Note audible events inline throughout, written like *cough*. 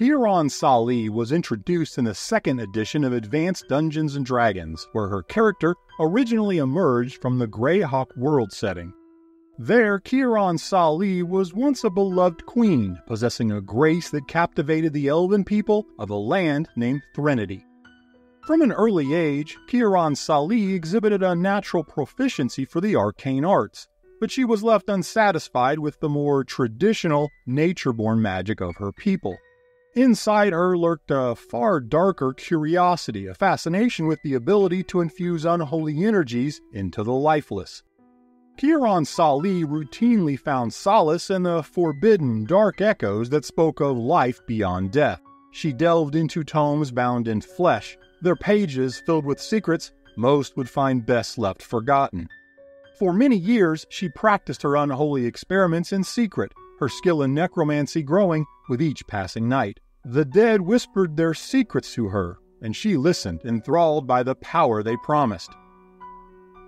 Kiaransalee was introduced in the second edition of Advanced Dungeons and Dragons, where her character originally emerged from the Greyhawk world setting. There, Kiaransalee was once a beloved queen, possessing a grace that captivated the elven people of a land named Threnody. From an early age, Kiaransalee exhibited a natural proficiency for the arcane arts, but she was left unsatisfied with the more traditional, nature born magic of her people. Inside her lurked a far darker curiosity, a fascination with the ability to infuse unholy energies into the lifeless. Kiaransalee routinely found solace in the forbidden, dark echoes that spoke of life beyond death. She delved into tomes bound in flesh, their pages filled with secrets most would find best left forgotten. For many years, she practiced her unholy experiments in secret, her skill in necromancy growing with each passing night. The dead whispered their secrets to her, and she listened, enthralled by the power they promised.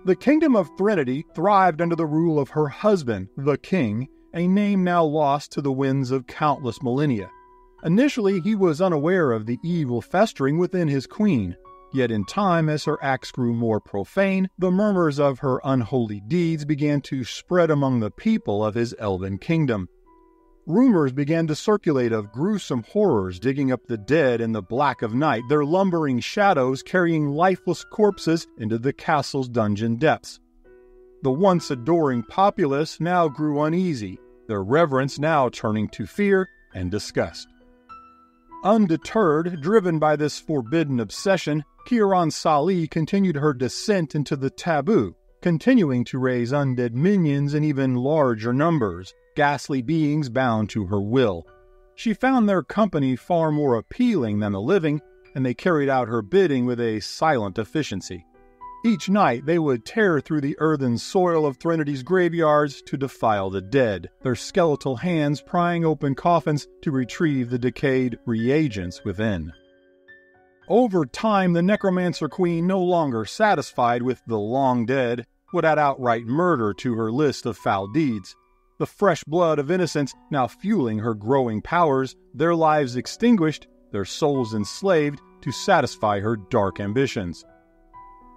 The kingdom of Threnody thrived under the rule of her husband, the king, a name now lost to the winds of countless millennia. Initially, he was unaware of the evil festering within his queen, Yet in time, as her acts grew more profane, the murmurs of her unholy deeds began to spread among the people of his elven kingdom. Rumors began to circulate of gruesome horrors digging up the dead in the black of night, their lumbering shadows carrying lifeless corpses into the castle's dungeon depths. The once adoring populace now grew uneasy, their reverence now turning to fear and disgust. Undeterred, driven by this forbidden obsession, Kiaransalee continued her descent into the taboo, continuing to raise undead minions in even larger numbers, ghastly beings bound to her will. She found their company far more appealing than the living, and they carried out her bidding with a silent efficiency. Each night they would tear through the earthen soil of Threnody's graveyards to defile the dead, their skeletal hands prying open coffins to retrieve the decayed reagents within. Over time, the Necromancer Queen, no longer satisfied with the long dead, would add outright murder to her list of foul deeds. The fresh blood of innocents now fueling her growing powers, their lives extinguished, their souls enslaved to satisfy her dark ambitions.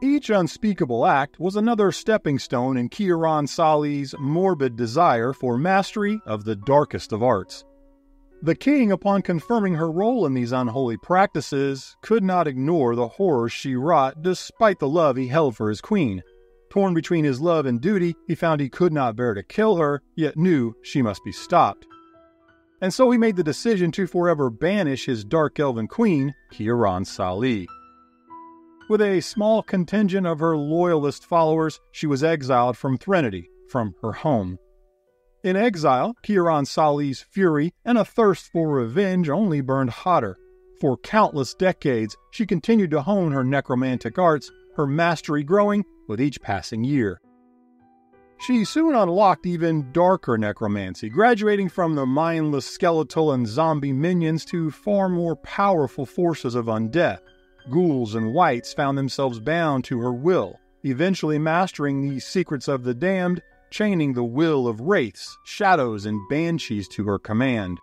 Each unspeakable act was another stepping stone in Kiaransalee's morbid desire for mastery of the darkest of arts. The king, upon confirming her role in these unholy practices, could not ignore the horrors she wrought despite the love he held for his queen. Torn between his love and duty, he found he could not bear to kill her, yet knew she must be stopped. And so he made the decision to forever banish his dark elven queen, Kiaransalee. With a small contingent of her loyalist followers, she was exiled from Threnody, from her home. In exile, Kiaransalee's fury and a thirst for revenge only burned hotter. For countless decades, she continued to hone her necromantic arts, her mastery growing with each passing year. She soon unlocked even darker necromancy, graduating from the mindless skeletal and zombie minions to far more powerful forces of undeath. Ghouls and wights found themselves bound to her will, eventually mastering the secrets of the damned chaining the will of wraiths, shadows, and banshees to her command.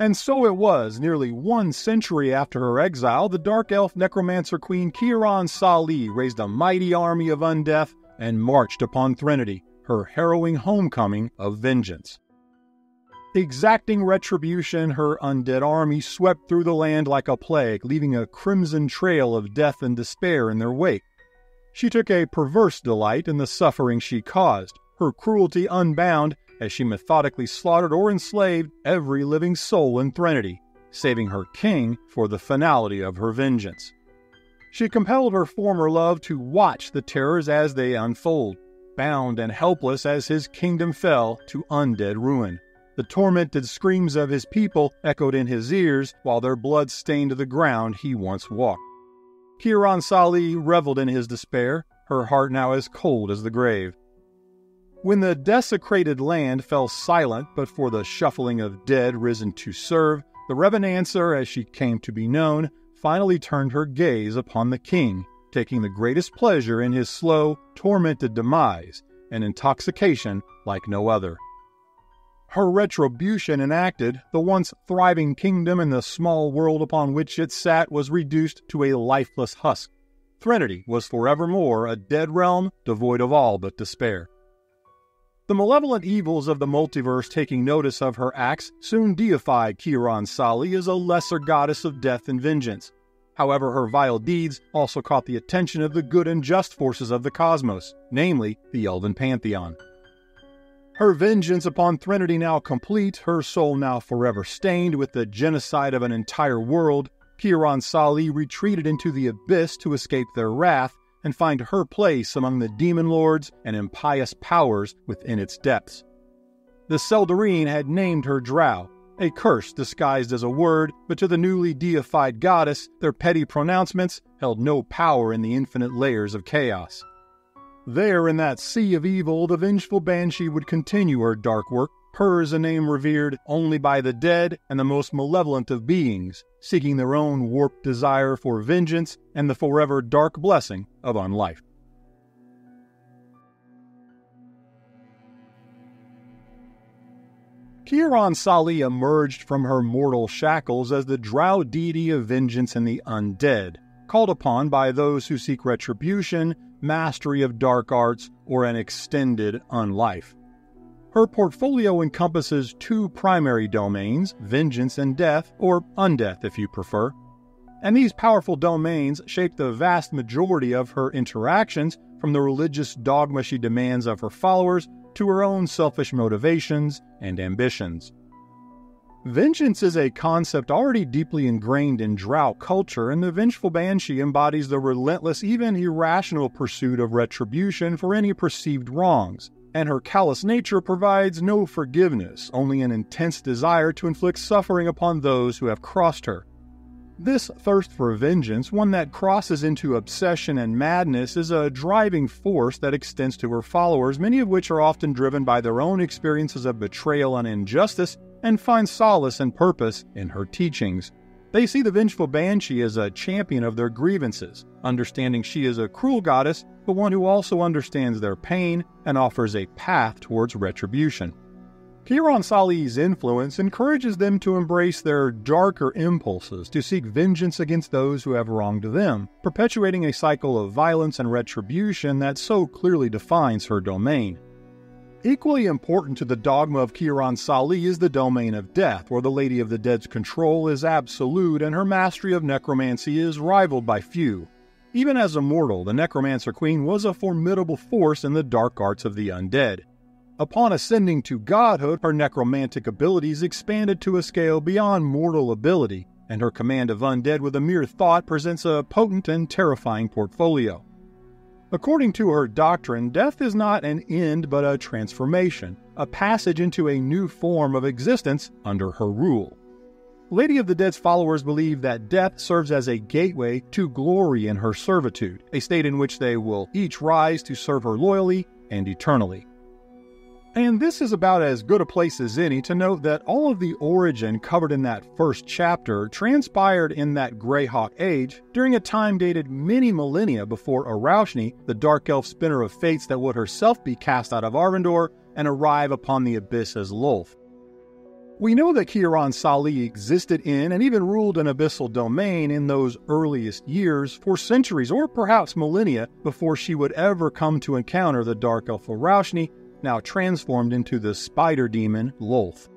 And so it was, nearly one century after her exile, the dark elf necromancer queen Kiaransalee raised a mighty army of undeath and marched upon Threnody, her harrowing homecoming of vengeance. Exacting retribution, her undead army swept through the land like a plague, leaving a crimson trail of death and despair in their wake. She took a perverse delight in the suffering she caused, her cruelty unbound as she methodically slaughtered or enslaved every living soul in Threnody, saving her king for the finality of her vengeance. She compelled her former love to watch the terrors as they unfold, bound and helpless as his kingdom fell to undead ruin. The tormented screams of his people echoed in his ears while their blood stained the ground he once walked. Kiaransalee reveled in his despair, her heart now as cold as the grave. When the desecrated land fell silent but for the shuffling of dead risen to serve, the Revenancer, as she came to be known, finally turned her gaze upon the king, taking the greatest pleasure in his slow, tormented demise, an intoxication like no other. Her retribution enacted, the once thriving kingdom and the small world upon which it sat was reduced to a lifeless husk. Threnody was forevermore a dead realm devoid of all but despair. The malevolent evils of the multiverse taking notice of her acts soon deified Kiaransalee as a lesser goddess of death and vengeance. However, her vile deeds also caught the attention of the good and just forces of the cosmos, namely the Elven Pantheon. Her vengeance upon Threnody now complete, her soul now forever stained with the genocide of an entire world, Kiaransalee retreated into the abyss to escape their wrath and find her place among the demon lords and impious powers within its depths. The Seldarine had named her Drow, a curse disguised as a word, but to the newly deified goddess, their petty pronouncements held no power in the infinite layers of chaos. There, in that sea of evil, the vengeful banshee would continue her dark work, hers a name revered only by the dead and the most malevolent of beings, seeking their own warped desire for vengeance and the forever dark blessing of unlife. Kiaransalee emerged from her mortal shackles as the drow deity of vengeance and the undead, called upon by those who seek retribution, mastery of dark arts, or an extended unlife. Her portfolio encompasses two primary domains vengeance and death, or undeath if you prefer. And these powerful domains shape the vast majority of her interactions, from the religious dogma she demands of her followers to her own selfish motivations and ambitions. Vengeance is a concept already deeply ingrained in drow culture, and the vengeful banshee embodies the relentless, even irrational pursuit of retribution for any perceived wrongs and her callous nature provides no forgiveness, only an intense desire to inflict suffering upon those who have crossed her. This thirst for vengeance, one that crosses into obsession and madness, is a driving force that extends to her followers, many of which are often driven by their own experiences of betrayal and injustice and find solace and purpose in her teachings. They see the vengeful banshee as a champion of their grievances, understanding she is a cruel goddess, but one who also understands their pain and offers a path towards retribution. Kiaransalee's influence encourages them to embrace their darker impulses to seek vengeance against those who have wronged them, perpetuating a cycle of violence and retribution that so clearly defines her domain. Equally important to the dogma of Kiaransalee is the domain of death, where the Lady of the Dead's control is absolute and her mastery of necromancy is rivaled by few. Even as a mortal, the Necromancer Queen was a formidable force in the dark arts of the undead. Upon ascending to godhood, her necromantic abilities expanded to a scale beyond mortal ability, and her command of undead with a mere thought presents a potent and terrifying portfolio. According to her doctrine, death is not an end but a transformation, a passage into a new form of existence under her rule. Lady of the Dead's followers believe that death serves as a gateway to glory in her servitude, a state in which they will each rise to serve her loyally and eternally. And this is about as good a place as any to note that all of the origin covered in that first chapter transpired in that Greyhawk age during a time dated many millennia before Araushnee, the dark elf spinner of fates that would herself be cast out of Arvandor and arrive upon the abyss as Lolth. We know that Kiaransalee existed in and even ruled an abyssal domain in those earliest years for centuries or perhaps millennia before she would ever come to encounter the dark elf Araushnee now transformed into the spider demon Lolth.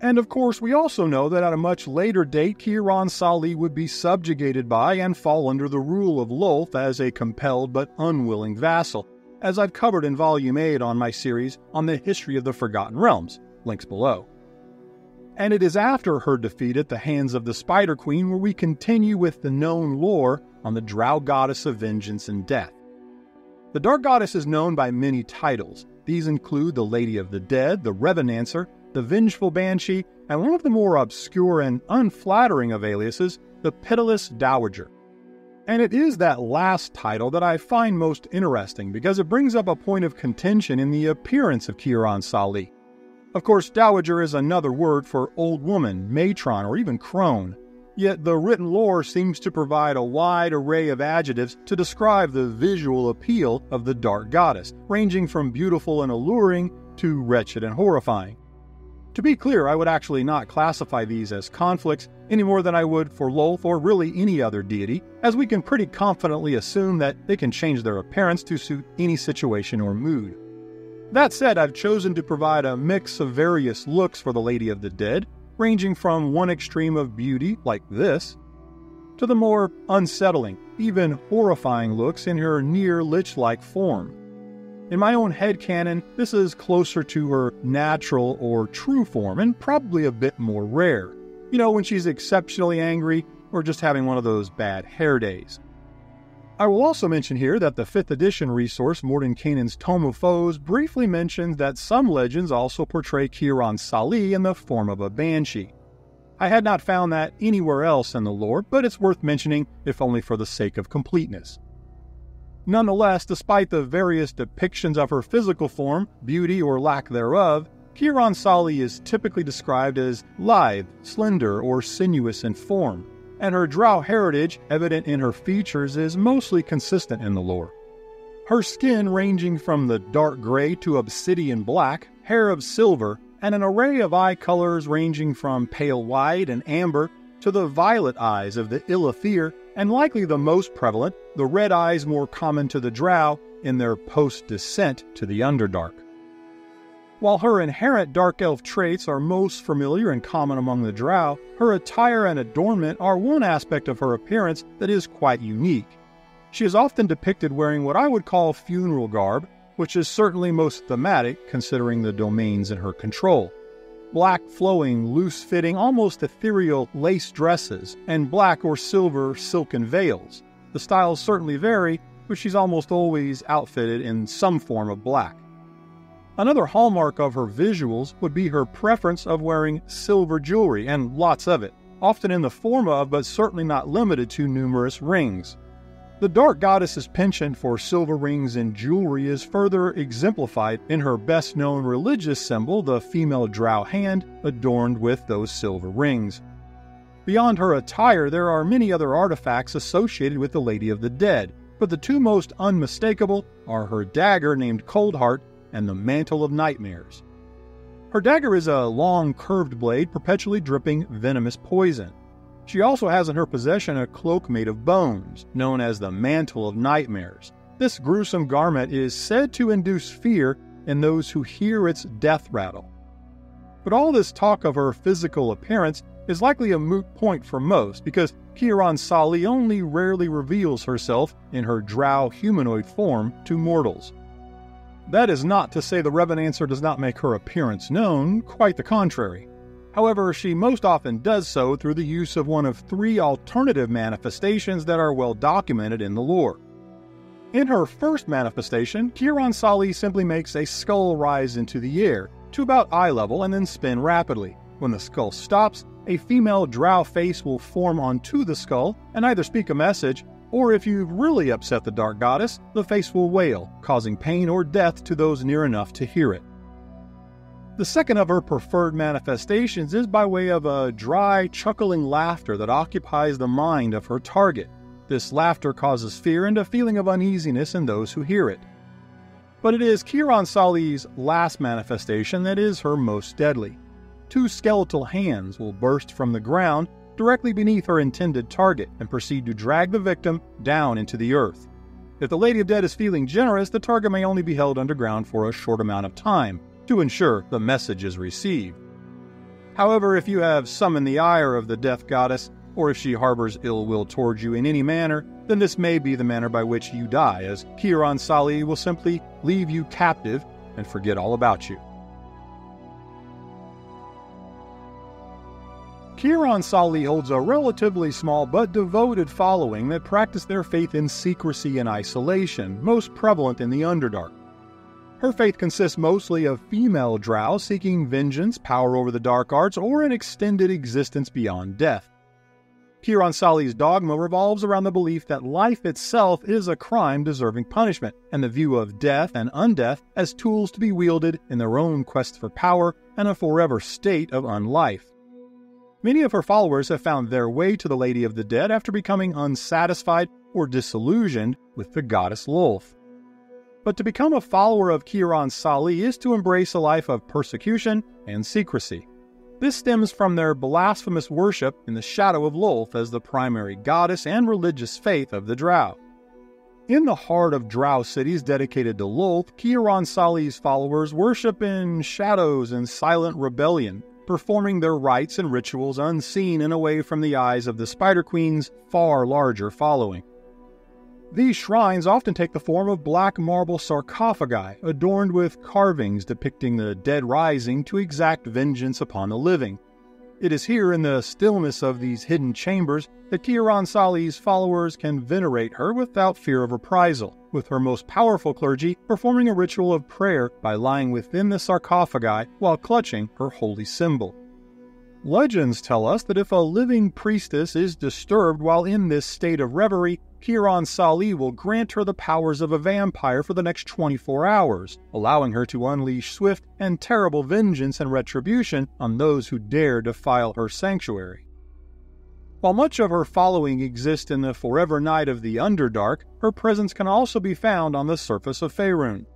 And of course, we also know that at a much later date, Kiaransalee would be subjugated by and fall under the rule of Lolth as a compelled but unwilling vassal, as I've covered in Volume 8 on my series on the history of the Forgotten Realms, links below. And it is after her defeat at the hands of the Spider Queen where we continue with the known lore on the Drow goddess of vengeance and death. The Dark Goddess is known by many titles. These include the Lady of the Dead, the Revenancer, the Vengeful Banshee, and one of the more obscure and unflattering of aliases, the Pitiless Dowager. And it is that last title that I find most interesting because it brings up a point of contention in the appearance of Kiaransalee. Of course, Dowager is another word for old woman, matron, or even crone. Yet the written lore seems to provide a wide array of adjectives to describe the visual appeal of the dark goddess, ranging from beautiful and alluring to wretched and horrifying. To be clear, I would actually not classify these as conflicts any more than I would for Lolth or really any other deity, as we can pretty confidently assume that they can change their appearance to suit any situation or mood. That said, I've chosen to provide a mix of various looks for the Lady of the Dead, ranging from one extreme of beauty, like this, to the more unsettling, even horrifying looks in her near lich like form. In my own head canon, this is closer to her natural or true form and probably a bit more rare. You know, when she's exceptionally angry or just having one of those bad hair days. I will also mention here that the 5th edition resource, Mordenkainen's Tome of Foes, briefly mentions that some legends also portray Kiaransalee in the form of a banshee. I had not found that anywhere else in the lore, but it's worth mentioning if only for the sake of completeness. Nonetheless, despite the various depictions of her physical form, beauty, or lack thereof, Kiaransalee is typically described as lithe, slender, or sinuous in form, and her drow heritage, evident in her features, is mostly consistent in the lore. Her skin ranging from the dark gray to obsidian black, hair of silver, and an array of eye colors ranging from pale white and amber to the violet eyes of the Ilythyr, and likely the most prevalent, the red eyes more common to the Drow in their post descent to the Underdark. While her inherent dark elf traits are most familiar and common among the Drow, her attire and adornment are one aspect of her appearance that is quite unique. She is often depicted wearing what I would call funeral garb, which is certainly most thematic considering the domains in her control. Black, flowing, loose fitting, almost ethereal lace dresses, and black or silver silken veils. The styles certainly vary, but she's almost always outfitted in some form of black. Another hallmark of her visuals would be her preference of wearing silver jewelry, and lots of it, often in the form of, but certainly not limited to, numerous rings. The Dark Goddess's penchant for silver rings and jewelry is further exemplified in her best known religious symbol, the female drow hand, adorned with those silver rings. Beyond her attire, there are many other artifacts associated with the Lady of the Dead, but the two most unmistakable are her dagger named Coldheart and the Mantle of Nightmares. Her dagger is a long, curved blade perpetually dripping venomous poison. She also has in her possession a cloak made of bones, known as the Mantle of Nightmares. This gruesome garment is said to induce fear in those who hear its death rattle. But all this talk of her physical appearance is likely a moot point for most because Kiaransalee only rarely reveals herself in her drow humanoid form to mortals. That is not to say the Revenancer does not make her appearance known, quite the contrary. However, she most often does so through the use of one of three alternative manifestations that are well documented in the lore. In her first manifestation, Kiaransalee simply makes a skull rise into the air to about eye level and then spin rapidly. When the skull stops, a female drow face will form onto the skull and either speak a message, or if you've really upset the Dark Goddess, the face will wail, causing pain or death to those near enough to hear it. The second of her preferred manifestations is by way of a dry, chuckling laughter that occupies the mind of her target. This laughter causes fear and a feeling of uneasiness in those who hear it. But it is Kiaransalee's last manifestation that is her most deadly. Two skeletal hands will burst from the ground directly beneath her intended target and proceed to drag the victim down into the earth. If the Lady of Dead is feeling generous, the target may only be held underground for a short amount of time, to ensure the message is received. However, if you have summoned the ire of the death goddess, or if she harbors ill will towards you in any manner, then this may be the manner by which you die, as Kiaransalee will simply leave you captive and forget all about you. Kiaransalee holds a relatively small but devoted following that practice their faith in secrecy and isolation, most prevalent in the Underdark. Her faith consists mostly of female drow seeking vengeance, power over the dark arts, or an extended existence beyond death. Kiaransalee's dogma revolves around the belief that life itself is a crime deserving punishment, and the view of death and undeath as tools to be wielded in their own quest for power and a forever state of unlife. Many of her followers have found their way to the Lady of the Dead after becoming unsatisfied or disillusioned with the goddess Lolth. But to become a follower of Kiaransalee is to embrace a life of persecution and secrecy. This stems from their blasphemous worship in the shadow of Lolth as the primary goddess and religious faith of the Drow. In the heart of Drow cities dedicated to Lolth, Kiaransalee's followers worship in shadows and silent rebellion, performing their rites and rituals unseen and away from the eyes of the Spider Queen's far larger following. These shrines often take the form of black marble sarcophagi adorned with carvings depicting the dead rising to exact vengeance upon the living. It is here in the stillness of these hidden chambers that Kiaransalee's followers can venerate her without fear of reprisal, with her most powerful clergy performing a ritual of prayer by lying within the sarcophagi while clutching her holy symbol. Legends tell us that if a living priestess is disturbed while in this state of reverie, Kiaransalee will grant her the powers of a vampire for the next 24 hours, allowing her to unleash swift and terrible vengeance and retribution on those who dare defile her sanctuary. While much of her following exists in the forever night of the Underdark, her presence can also be found on the surface of Faerun.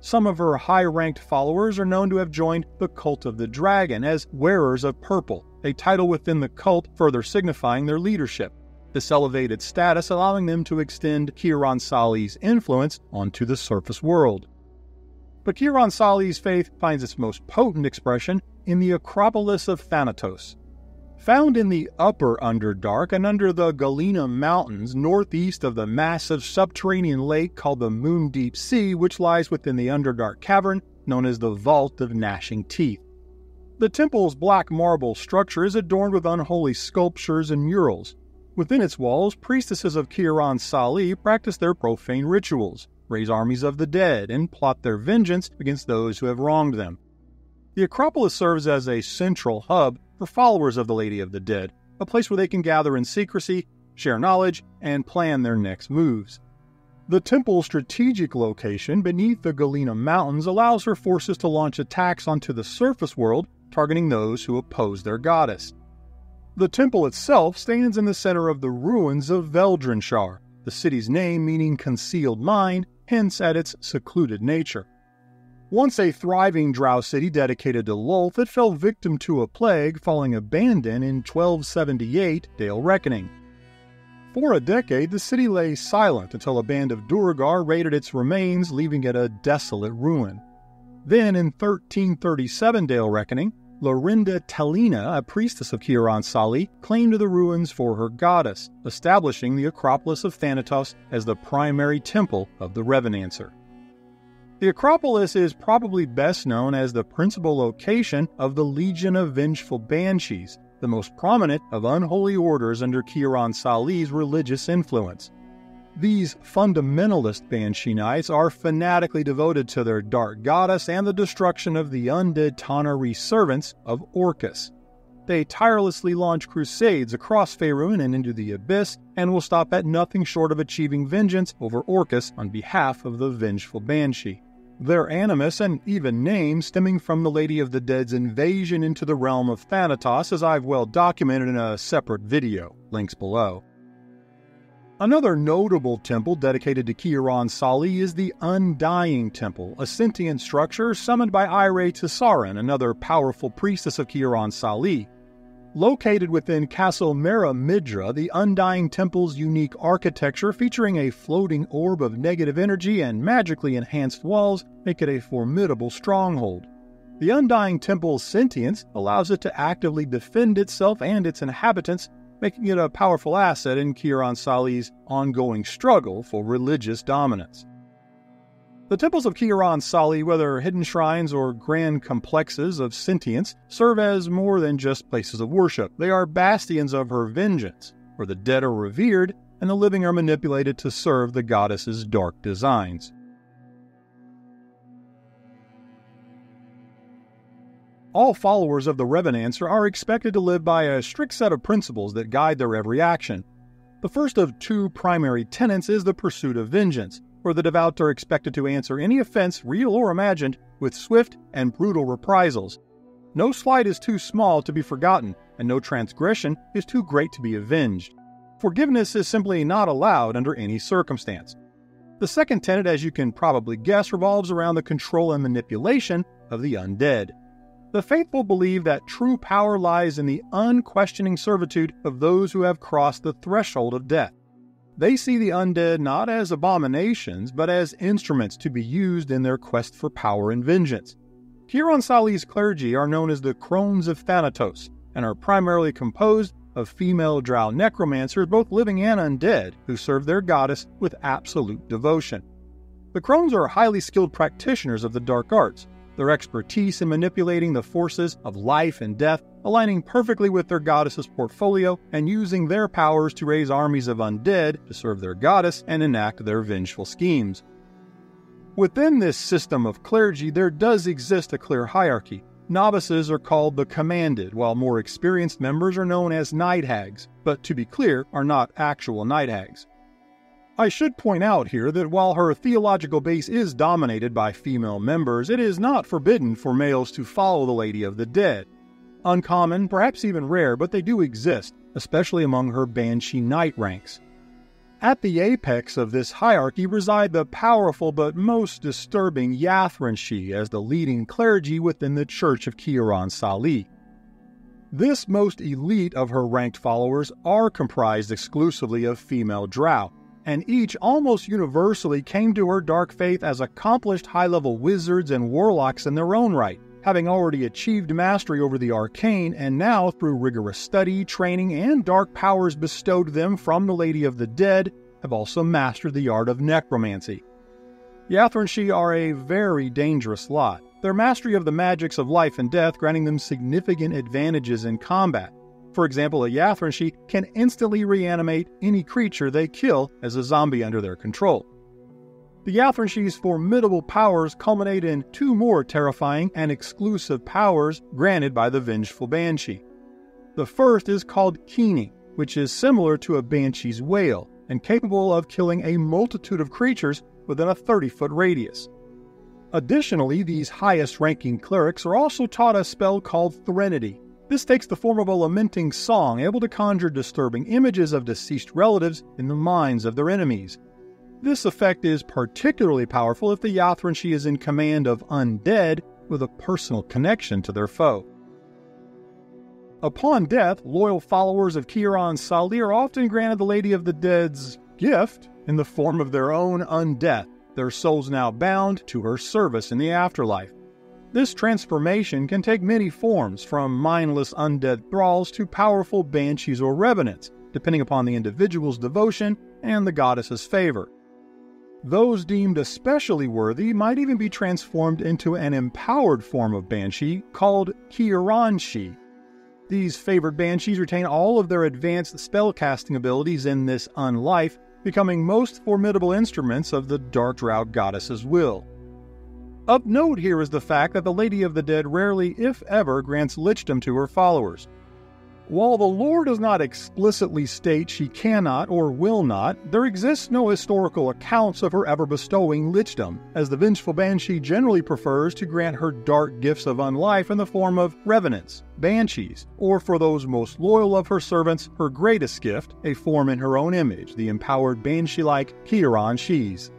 Some of her high ranked followers are known to have joined the Cult of the Dragon as Wearers of Purple, a title within the cult further signifying their leadership this elevated status allowing them to extend Kiaransalee's influence onto the surface world. But Kiaransalee's faith finds its most potent expression in the Acropolis of Thanatos. Found in the upper Underdark and under the Galena Mountains northeast of the massive subterranean lake called the Moon Deep Sea, which lies within the Underdark cavern known as the Vault of Gnashing Teeth. The temple's black marble structure is adorned with unholy sculptures and murals, Within its walls, priestesses of Kiaransalee practice their profane rituals, raise armies of the dead, and plot their vengeance against those who have wronged them. The Acropolis serves as a central hub for followers of the Lady of the Dead, a place where they can gather in secrecy, share knowledge, and plan their next moves. The temple's strategic location beneath the Galena Mountains allows her forces to launch attacks onto the surface world, targeting those who oppose their goddess. The temple itself stands in the center of the ruins of Veldrinshar, the city's name meaning concealed mine, hence at its secluded nature. Once a thriving drow city dedicated to Lolth, it fell victim to a plague, falling abandoned in 1278 Dale Reckoning. For a decade, the city lay silent until a band of Duergar raided its remains, leaving it a desolate ruin. Then, in 1337 Dale Reckoning, Lorinda Talina, a priestess of Kiaransalee, claimed the ruins for her goddess, establishing the Acropolis of Thanatos as the primary temple of the Revenancer. The Acropolis is probably best known as the principal location of the Legion of Vengeful Banshees, the most prominent of unholy orders under Kiaransalee's religious influence. These fundamentalist Banshee Knights are fanatically devoted to their dark goddess and the destruction of the undead Tanar'ri servants of Orcus. They tirelessly launch crusades across Faerun and into the Abyss, and will stop at nothing short of achieving vengeance over Orcus on behalf of the vengeful Banshee. Their animus and even name stemming from the Lady of the Dead's invasion into the realm of Thanatos, as I've well documented in a separate video, links below. Another notable temple dedicated to Kiaransalee is the Undying Temple, a sentient structure summoned by Ire Tessarin, another powerful priestess of Kiaransalee. Located within Castle Maerimydra, the Undying Temple's unique architecture featuring a floating orb of negative energy and magically enhanced walls make it a formidable stronghold. The Undying Temple's sentience allows it to actively defend itself and its inhabitants making it a powerful asset in Kiaransalee's ongoing struggle for religious dominance. The temples of Kiaransalee, whether hidden shrines or grand complexes of sentience, serve as more than just places of worship. They are bastions of her vengeance, where the dead are revered and the living are manipulated to serve the goddess's dark designs. all followers of the Revenancer are expected to live by a strict set of principles that guide their every action. The first of two primary tenets is the pursuit of vengeance, where the devout are expected to answer any offense, real or imagined, with swift and brutal reprisals. No slight is too small to be forgotten, and no transgression is too great to be avenged. Forgiveness is simply not allowed under any circumstance. The The second tenet, as you can probably guess, revolves around the control and manipulation of the undead. The faithful believe that true power lies in the unquestioning servitude of those who have crossed the threshold of death. They see the undead not as abominations, but as instruments to be used in their quest for power and vengeance. Kiaransalee's clergy are known as the Crones of Thanatos and are primarily composed of female drow necromancers, both living and undead, who serve their goddess with absolute devotion. The Crones are highly skilled practitioners of the dark arts, their expertise in manipulating the forces of life and death, aligning perfectly with their goddess's portfolio, and using their powers to raise armies of undead to serve their goddess and enact their vengeful schemes. Within this system of clergy, there does exist a clear hierarchy. Novices are called the commanded, while more experienced members are known as night hags, but to be clear, are not actual night hags. I should point out here that while her theological base is dominated by female members, it is not forbidden for males to follow the Lady of the Dead. Uncommon, perhaps even rare, but they do exist, especially among her Banshee Knight ranks. At the apex of this hierarchy reside the powerful but most disturbing Yathrinshee as the leading clergy within the Church of Kiaransalee. This most elite of her ranked followers are comprised exclusively of female drow, and each almost universally came to her dark faith as accomplished high level wizards and warlocks in their own right, having already achieved mastery over the arcane, and now, through rigorous study, training, and dark powers bestowed them from the Lady of the Dead, have also mastered the art of necromancy. Yathrinshee are a very dangerous lot, their mastery of the magics of life and death granting them significant advantages in combat, for example, a Yathrinshee can instantly reanimate any creature they kill as a zombie under their control. The Yathrinshee's formidable powers culminate in two more terrifying and exclusive powers granted by the Vengeful Banshee. The first is called Keening, which is similar to a Banshee's wail and capable of killing a multitude of creatures within a 30 foot radius. Additionally, these highest ranking clerics are also taught a spell called Threnody, this takes the form of a lamenting song, able to conjure disturbing images of deceased relatives in the minds of their enemies. This effect is particularly powerful if the Yathrinshee is in command of undead with a personal connection to their foe. Upon death, loyal followers of Kiaransalee are often granted the Lady of the Dead's gift in the form of their own undeath, their souls now bound to her service in the afterlife. This transformation can take many forms, from mindless undead thralls to powerful banshees or revenants, depending upon the individual's devotion and the goddess's favor. Those deemed especially worthy might even be transformed into an empowered form of banshee called Kiaranshee. These favored banshees retain all of their advanced spellcasting abilities in this unlife, becoming most formidable instruments of the Dark Drow goddess's will. Of note here is the fact that the Lady of the Dead rarely, if ever, grants lichdom to her followers. While the lore does not explicitly state she cannot or will not, there exists no historical accounts of her ever bestowing lichdom, as the vengeful banshee generally prefers to grant her dark gifts of unlife in the form of revenants, banshees, or for those most loyal of her servants, her greatest gift, a form in her own image, the empowered banshee like Kiaranshees.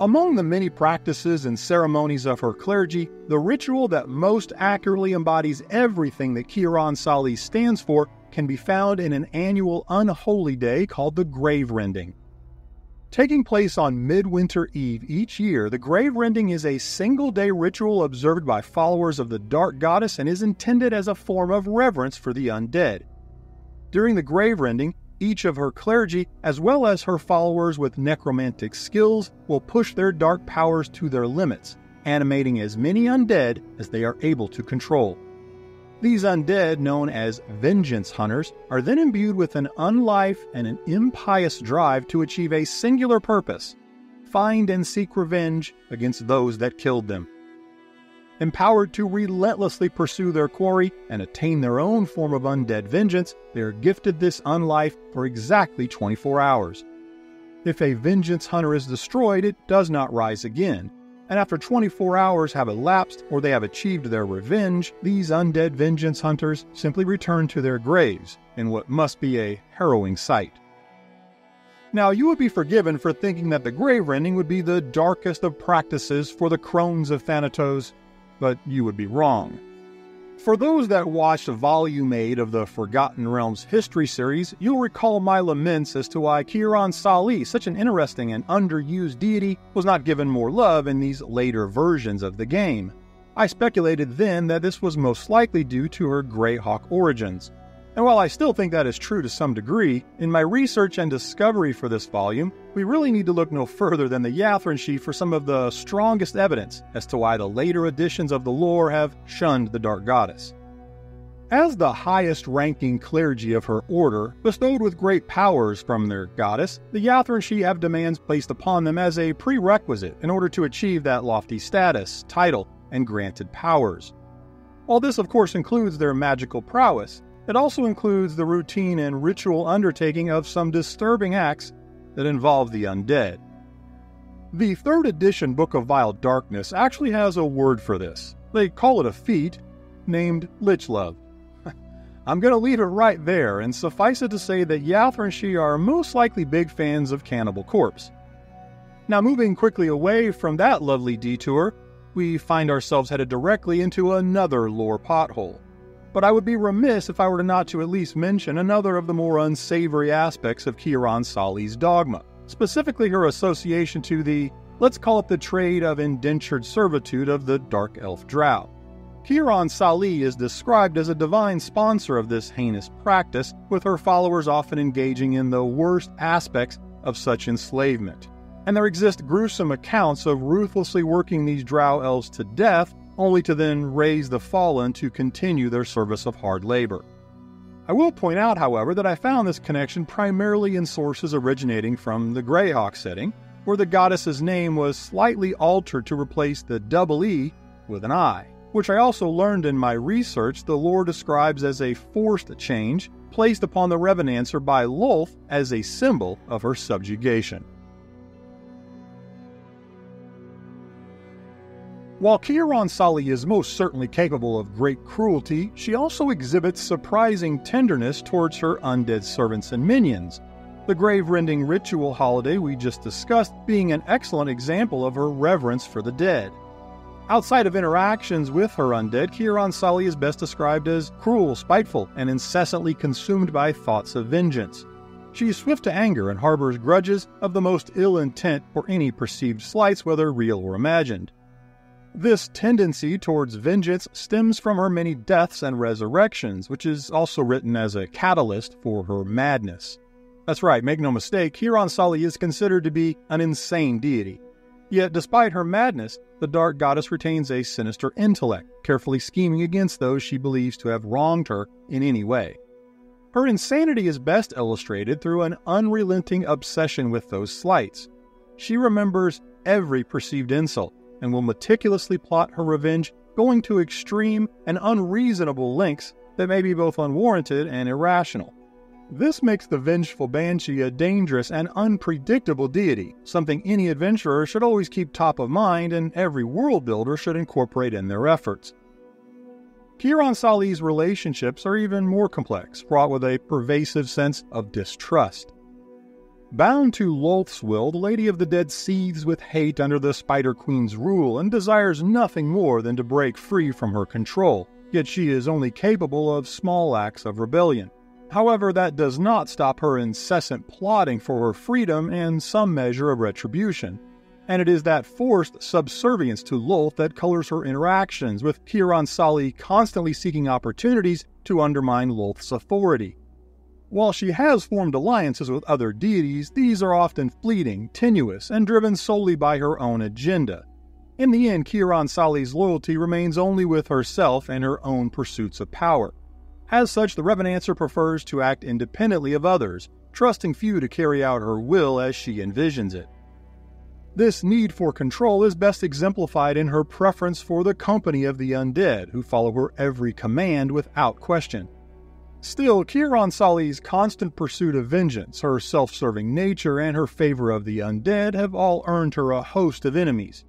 Among the many practices and ceremonies of her clergy, the ritual that most accurately embodies everything that Kiaransalee stands for can be found in an annual unholy day called the grave rending. Taking place on Midwinter Eve each year, the grave rending is a single day ritual observed by followers of the Dark Goddess and is intended as a form of reverence for the undead. During the grave rending, each of her clergy, as well as her followers with necromantic skills, will push their dark powers to their limits, animating as many undead as they are able to control. These undead, known as vengeance hunters, are then imbued with an unlife and an impious drive to achieve a singular purpose find and seek revenge against those that killed them empowered to relentlessly pursue their quarry and attain their own form of undead vengeance, they are gifted this unlife for exactly 24 hours. If a vengeance hunter is destroyed, it does not rise again. and after 24 hours have elapsed or they have achieved their revenge, these undead vengeance hunters simply return to their graves in what must be a harrowing sight. Now, you would be forgiven for thinking that the grave rending would be the darkest of practices for the crones of Thanatos, but you would be wrong. For those that watched Volume 8 of the Forgotten Realms history series, you'll recall my laments as to why Kiaransalee, such an interesting and underused deity, was not given more love in these later versions of the game. I speculated then that this was most likely due to her Greyhawk origins. And while I still think that is true to some degree, in my research and discovery for this volume, we really need to look no further than the Yathrin for some of the strongest evidence as to why the later editions of the lore have shunned the Dark Goddess. As the highest ranking clergy of her order, bestowed with great powers from their goddess, the Yathrin have demands placed upon them as a prerequisite in order to achieve that lofty status, title, and granted powers. While this, of course, includes their magical prowess, it also includes the routine and ritual undertaking of some disturbing acts that involve the undead. The third edition Book of Vile Darkness actually has a word for this. They call it a feat named Lich Love. *laughs* I'm going to leave it right there and suffice it to say that Yathrinshee are most likely big fans of Cannibal Corpse. Now, moving quickly away from that lovely detour, we find ourselves headed directly into another lore pothole but I would be remiss if I were not to at least mention another of the more unsavory aspects of Kiaransalee's dogma, specifically her association to the, let's call it the trade of indentured servitude of the Dark Elf Drow. Kiaransalee is described as a divine sponsor of this heinous practice, with her followers often engaging in the worst aspects of such enslavement. And there exist gruesome accounts of ruthlessly working these drow elves to death only to then raise the fallen to continue their service of hard labor. I will point out, however, that I found this connection primarily in sources originating from the Greyhawk setting, where the goddess's name was slightly altered to replace the double E with an I, which I also learned in my research the lore describes as a forced change placed upon the Revenancer by Lolth as a symbol of her subjugation. While Kiaransalee is most certainly capable of great cruelty, she also exhibits surprising tenderness towards her undead servants and minions. The grave rending ritual holiday we just discussed being an excellent example of her reverence for the dead. Outside of interactions with her undead, Kiaransalee is best described as cruel, spiteful, and incessantly consumed by thoughts of vengeance. She is swift to anger and harbors grudges of the most ill intent for any perceived slights, whether real or imagined. This tendency towards vengeance stems from her many deaths and resurrections, which is also written as a catalyst for her madness. That's right, make no mistake, Kiaransalee is considered to be an insane deity. Yet, despite her madness, the Dark Goddess retains a sinister intellect, carefully scheming against those she believes to have wronged her in any way. Her insanity is best illustrated through an unrelenting obsession with those slights. She remembers every perceived insult, and will meticulously plot her revenge, going to extreme and unreasonable lengths that may be both unwarranted and irrational. This makes the vengeful banshee a dangerous and unpredictable deity, something any adventurer should always keep top of mind and every world builder should incorporate in their efforts. Kiaransalee's relationships are even more complex, fraught with a pervasive sense of distrust. Bound to Lolth's will, the Lady of the Dead seethes with hate under the Spider Queen's rule and desires nothing more than to break free from her control, yet she is only capable of small acts of rebellion. However, that does not stop her incessant plotting for her freedom and some measure of retribution. And it is that forced subservience to Lolth that colors her interactions, with Kiaransalee constantly seeking opportunities to undermine Lolth's authority. While she has formed alliances with other deities, these are often fleeting, tenuous, and driven solely by her own agenda. In the end, Kiaransalee's loyalty remains only with herself and her own pursuits of power. As such, the Revenancer prefers to act independently of others, trusting few to carry out her will as she envisions it. This need for control is best exemplified in her preference for the company of the undead, who follow her every command without question. Still, Kiaransalee's constant pursuit of vengeance, her self serving nature, and her favor of the undead have all earned her a host of enemies.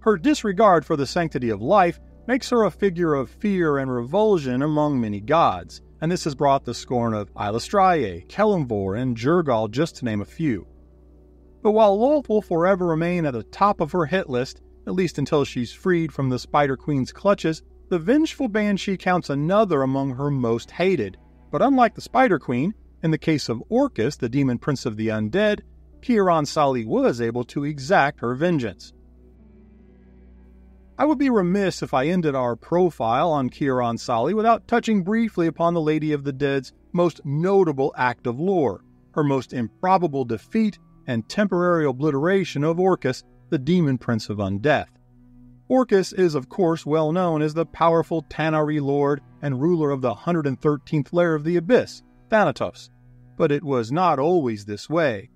Her disregard for the sanctity of life makes her a figure of fear and revulsion among many gods, and this has brought the scorn of Eilistraee, Kelemvor, and Jergal, just to name a few. But while Lolth will forever remain at the top of her hit list, at least until she's freed from the Spider Queen's clutches, the Vengeful Banshee counts another among her most hated. But unlike the Spider Queen, in the case of Orcus, the demon prince of the undead, Kiaransalee was able to exact her vengeance. I would be remiss if I ended our profile on Kiaransalee without touching briefly upon the Lady of the Dead's most notable act of lore, her most improbable defeat and temporary obliteration of Orcus, the demon prince of undeath. Orcus is, of course, well known as the powerful Tanar'ri lord and ruler of the 113th layer of the Abyss, Thanatos. But it was not always this way.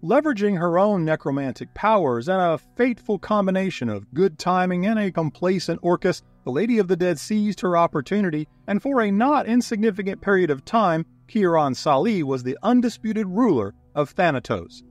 Leveraging her own necromantic powers and a fateful combination of good timing and a complacent Orcus, the Lady of the Dead seized her opportunity, and for a not insignificant period of time, Kiaransalee was the undisputed ruler of Thanatos.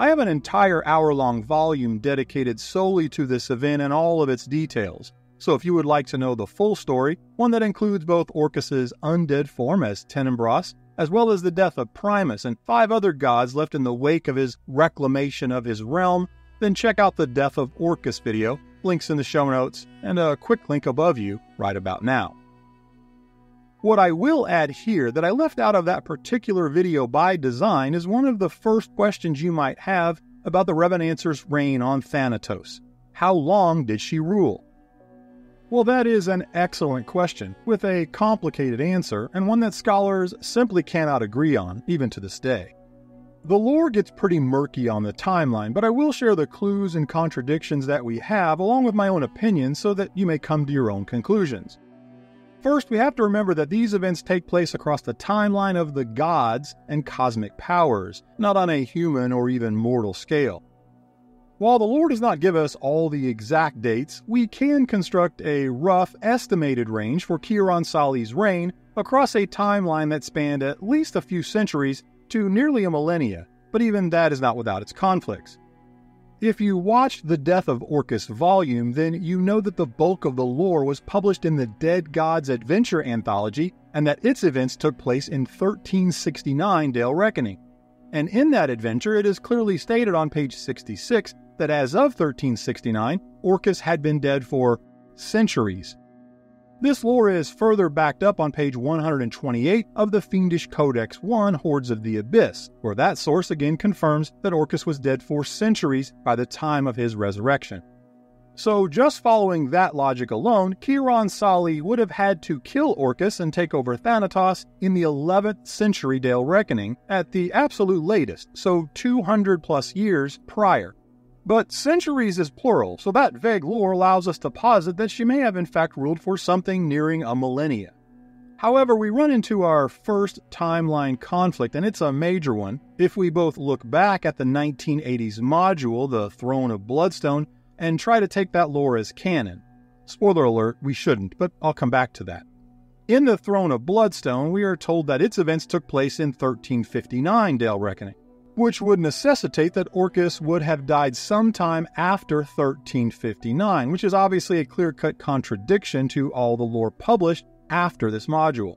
I have an entire hour long volume dedicated solely to this event and all of its details. So if you would like to know the full story, one that includes both Orcus's undead form as Tenebrous as well as the death of Primus and five other gods left in the wake of his reclamation of his realm, then check out the Death of Orcus video, links in the show notes, and a quick link above you right about now. What I will add here that I left out of that particular video by design is one of the first questions you might have about the Revenancer's reign on Thanatos. How long did she rule? Well, that is an excellent question, with a complicated answer, and one that scholars simply cannot agree on, even to this day. The lore gets pretty murky on the timeline, but I will share the clues and contradictions that we have, along with my own opinions, so that you may come to your own conclusions. First, we have to remember that these events take place across the timeline of the gods and cosmic powers, not on a human or even mortal scale. While the lore does not give us all the exact dates, we can construct a rough estimated range for Kiaransalee's reign across a timeline that spanned at least a few centuries to nearly a millennia, but even that is not without its conflicts. If you watched the Death of Orcus volume, then you know that the bulk of the lore was published in the Dead Gods Adventure anthology and that its events took place in 1369 Dale Reckoning. And in that adventure, it is clearly stated on page 66 that as of 1369, Orcus had been dead for centuries. This lore is further backed up on page 128 of the Fiendish Codex 1 Hordes of the Abyss, where that source again confirms that Orcus was dead for centuries by the time of his resurrection. So, just following that logic alone, Kiaransalee would have had to kill Orcus and take over Thanatos in the 11th century Dale Reckoning at the absolute latest, so 200 plus years prior. But centuries is plural, so that vague lore allows us to posit that she may have in fact ruled for something nearing a millennia. However, we run into our first timeline conflict, and it's a major one, if we both look back at the 1980s module, The Throne of Bloodstone, and try to take that lore as canon. Spoiler alert, we shouldn't, but I'll come back to that. In The Throne of Bloodstone, we are told that its events took place in 1359 Dale Reckoning which would necessitate that Orcus would have died sometime after 1359, which is obviously a clear cut contradiction to all the lore published after this module.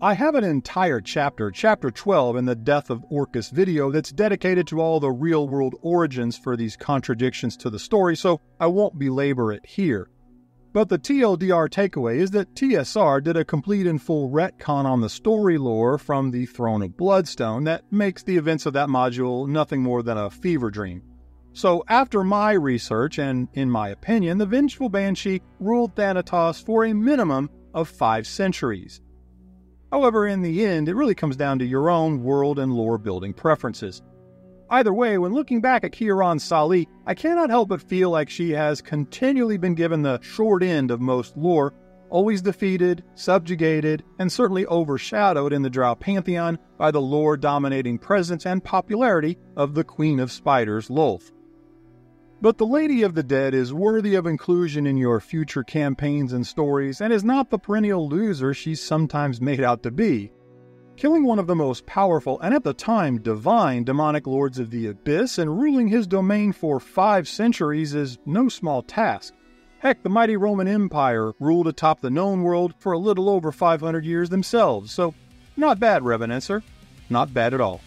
I have an entire chapter, chapter 12, in the Death of Orcus video that's dedicated to all the real world origins for these contradictions to the story, so I won't belabor it here. But the TLDR takeaway is that TSR did a complete and full retcon on the story lore from the Throne of Bloodstone that makes the events of that module nothing more than a fever dream. So, after my research, and in my opinion, the Vengeful Banshee ruled Thanatos for a minimum of five centuries. However, in the end, it really comes down to your own world and lore building preferences. Either way, when looking back at Kiaransalee, I cannot help but feel like she has continually been given the short end of most lore, always defeated, subjugated, and certainly overshadowed in the Drow pantheon by the lore dominating presence and popularity of the Queen of Spiders, Lolth. But the Lady of the Dead is worthy of inclusion in your future campaigns and stories and is not the perennial loser she's sometimes made out to be. Killing one of the most powerful and at the time divine demonic lords of the Abyss and ruling his domain for five centuries is no small task. Heck, the mighty Roman Empire ruled atop the known world for a little over 500 years themselves, so not bad, Revenancer. Not bad at all.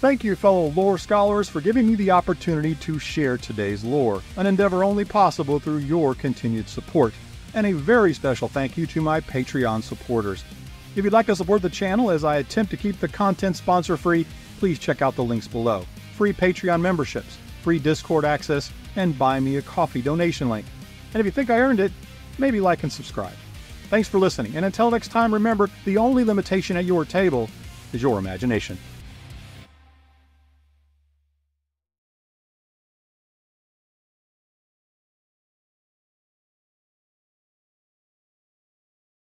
Thank you, fellow lore scholars, for giving me the opportunity to share today's lore, an endeavor only possible through your continued support. And a very special thank you to my Patreon supporters. If you'd like to support the channel as I attempt to keep the content sponsor free, please check out the links below. Free Patreon memberships, free Discord access, and buy me a coffee donation link. And if you think I earned it, maybe like and subscribe. Thanks for listening, and until next time, remember the only limitation at your table is your imagination.